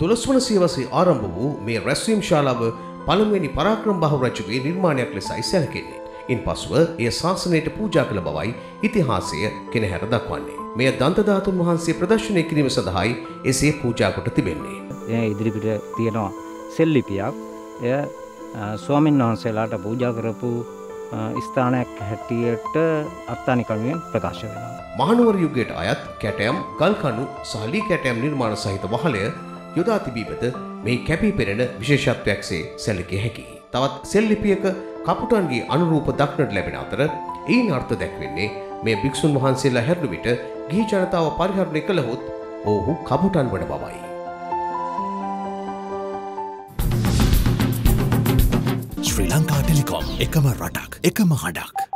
තුළස්වන සියවසේ ආරම්භ වූ මේ රැස්වීම් ශාලාව පළමුවෙනි පරාක්‍රම බහු රජුගේ නිර්මාණයක් ලෙසයි සැලකෙන්නේ. ඉන් පසුව එය ශාසනයට පූජා කළ බවයි ඉතිහාසය කෙනහැර දක්වන්නේ. මෙය දන්තධාතුන් වහන්සේ ප්‍රදර්ශනය කිරීම සඳහායි එසේ පූජා කොට තිබෙන්නේ. එය ඉදිරිපිට තියෙනවා සෙල්ලිපියක් එය ස්වාමින් වහන්සේලාට පූජා කරපු ස්ථානයක් හැටියට අත්තානිකනුවෙන් ප්‍රකාශ වෙනවා. මහනුවර යුගයට අයත් කැටයම් ගල්කණු සහලී කැටයම් නිර්මාණ සහිත වහලය යොදා තිබීමද මේ කැපී පෙනෙන විශේෂත්වයක්සේ සැලකිය හැකි. තවත් සෙල්ලිපියක කපුටන්ගේ අනුරූප දක්නට ලැබෙන අතර එයින් අර්ථ දැක්වෙන්නේ මේ භික්‍ෂූන් වහන්සේලා හැරණු විට ගිහි ජනතාව පරිහරණය කළහොත් ඔහු කපුටන් වන බවයි. ශ්‍රී ලංකා ටෙලිකොම් එකම රටක් එකම හඩක්.